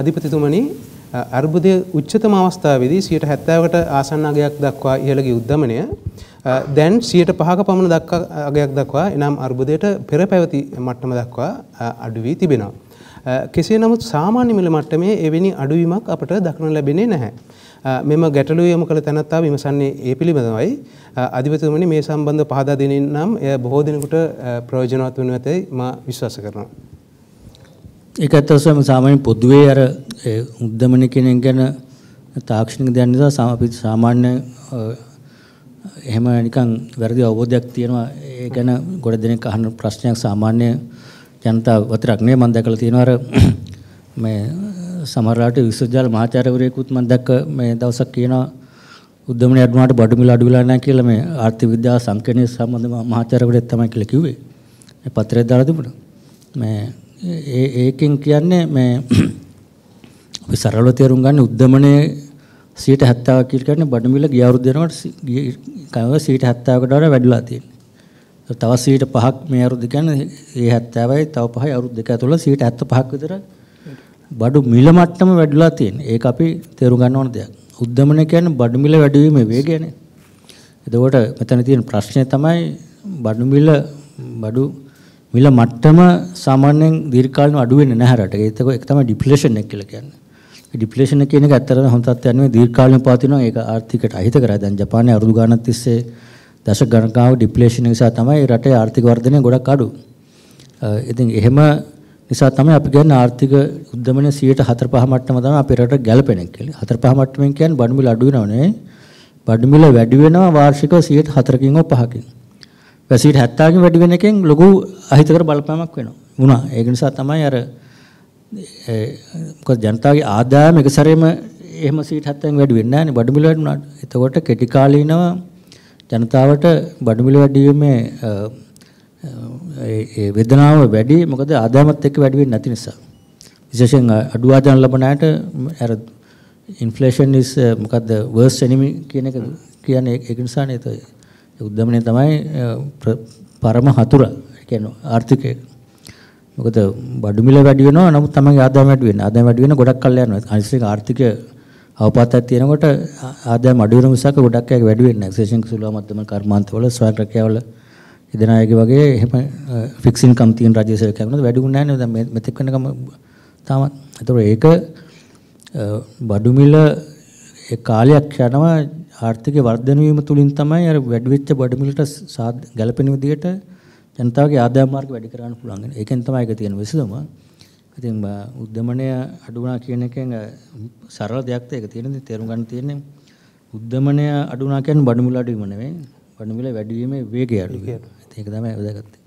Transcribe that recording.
අධිපතිතුමනි අර්බුදය උච්චතම අවස්ථාවේදී 70කට ආසන්න අගයක් දක්වා ඉහළ ගිය උද්දමනය දැන් 105ක පමණ දක්වා අගයක් දක්වා එනම් අර්බුදයට පෙර පැවති මට්ටම දක්වා අඩු වී තිබෙනවා. කෙසේ නමුත් සාමාන්‍ය මිල මට්ටමේ එවැනි අඩුවීමක් අපට දක්න ලැබෙන්නේ නැහැ. මෙම ගැටලුව යොමු කළ තැනැත්තා විමසන්නේ ඒ පිළිබඳවයි. අධිපතිතුමනි මේ සම්බන්ධ පහදා දෙනින් නම් එය බොහෝ දෙනෙකුට ප්‍රයෝජනවත් වනු ඇතයි මා විශ්වාස කරනවා. ඒක ඇත්තටම සාමාන්‍ය පොදුවේ අර උද්දමන කෙනෙක් ගැන තාක්ෂණික දෙයක් නිසා අපි සාමාන්‍ය එහෙම නිකන් වැරදි අවබෝධයක් තියෙනවා ඒ ගැන ගොඩ දෙනෙක් අහන ප්‍රශ්නයක් සාමාන්‍ය ජනතාව විතරක් නෙවෙයි මම දැකලා තියෙනවා අර මේ සමහරවිට විශ්වවිද්‍යාල මහාචාර්යවරයෙකුත් මම දැක්ක මේ දවසක් කියනවා උද්දමනය අඩුනාට බඩු මිල අඩු වෙලා නැහැ කියලා මේ ආර්ථික විද්‍යාව සංකේතය සම්බන්ධ මහාචාර්යවරයෙක් තමයි කියලා කිව්වේ. මේ පත්‍රය දාලා තිබුණා. මේ ඒ ඒකෙන් කියන්නේ මේ අපි සරලව තේරුම් ගන්න උද්දමනයේ 70ක් කියලා කියන්නේ බඩු මිල ගිය අවුරුද්ද වෙනකොට කව 70කට වඩා වැඩිලා තියෙනවා. තව 5ක් මේ අවුරුද්ද කියන්නේ ඒ 70යි තව 5යි අවුරුදු දෙක ඇතුළත 75ක් විතර බඩු මිල මට්ටම වැඩිලා තියෙනවා. ඒක අපි තේරුම් ගන්න ඕන දෙයක්. උද්දමනය කියන්නේ බඩු මිල වැඩි වීමේ වේගයනේ. එතකොට මෙතන තියෙන ප්‍රශ්නේ තමයි බඩු මිල බඩු මිල මට්ටම සාමාන්‍යයෙන් දීර්ඝකාලීනව අඩු වෙන්නේ නැහැ රටක. ඒක තමයි ඩිෆ්ලේෂන් එක කියලා කියන්නේ. ඩිප්ලේෂන් එක කියන එක ඇත්තටම හොඳ තත්ත්වයක් නෙවෙයි දීර්ඝකාලීනව පවතිනවා ඒක ආර්ථිකයට අහිතකරයි දැන් ජපානයේ අවුරුදු ගණනක් තිස්සේ දශක ගණනාවක් ඩිප්ලේෂන් නිසා තමයි රටේ ආර්ථික වර්ධනය ගොඩක් අඩු. ඉතින් එහෙම නිසා තමයි අපි කියන්නේ ආර්ථික උද්දමනය 4.5 මට්ටම තමයි අපේ රට ගැලපෙන එක කියලා. 4.5 මට්ටමෙන් කියන්නේ බඩු මිල අඩු වෙනව නෙවෙයි. බඩු මිල වැඩි වෙනවා වාර්ෂිකව 4කින් හෝ 5කින්. 70කින් වැඩි වෙන එකෙන් ලොකු අහිතකර බලපෑමක් වෙනවා. වුණා. ඒක නිසා තමයි අර මොකද ජනතාවගේ ආදායම එක සැරේම එහෙම 70න් වැඩි වෙන්නේ නැහැ නේ බඩු මිල වැඩි වුණාට. එතකොට කෙටි කාලීනව ජනතාවට බඩු මිල වැඩි වීමේ ඒ වේදනාව වැඩි මොකද ආදායමත් එක්ක වැඩි වෙන්නේ නැති නිසා. විශේෂයෙන් අඩු ආදායම් ලබන අයට අර ඉන්ෆ්ලේෂන් is මොකද්ද worst enemy කියන එක කියන්නේ ඒක නිසානේ ඒ උද්දමනය තමයි පරම හතුර කියන්නේ ආර්ථිකයේ. මොකද බඩු මිල වැඩි වෙනවා නමුත් තමන්ගේ ආදායම වැඩි වෙනවා. ආදායම වැඩි වෙන ගොඩක් කල් යනවා. අනිත් ආර්ථිකය අවපාතයක් තියෙනකොට ආදායම අඩු වෙන මිසක ගොඩක් අය වැඩි වෙන්නේ නැහැ. විශේෂයෙන් සුළු මධ්‍යම කර්මාන්තවල ස්වයං රැකියාවල ඉදෙන අයගේ වගේ එහෙම ෆික්ස් ඉන්කම් තියෙන රජයේ සේවකයන් වුණත් වැඩි වුණේ නැහැ නේද? දැන් මෙතෙක් වෙනකම් තාමත්. ඒතකොට ඒක බඩු මිල ඒ කාලයක් යනවා ආර්ථික වර්ධන වීම තුලින් තමයි අර වැඩි වෙච්ච බඩු මිලට ගැළපෙන විදිහට ජනතාවගේ ආදායම් මාර්ග වැඩි කරගන්න පුළුවන්. ඒකෙන් තමයි ඒක තියෙන විසඳුම. ඉතින් උද්දමනය අඩු වුණා කියන එකෙන් සරල දෙයක්ද ඒක තියෙන්නේ තේරුම් ගන්න තියෙන්නේ. උද්දමනය අඩු වුණා කියන්නේ බඩු මිල අඩු වීම නෙවෙයි. බඩු මිල වැඩි වීමේ වේගය අඩු වීම. ඒක තමයි වැදගත්.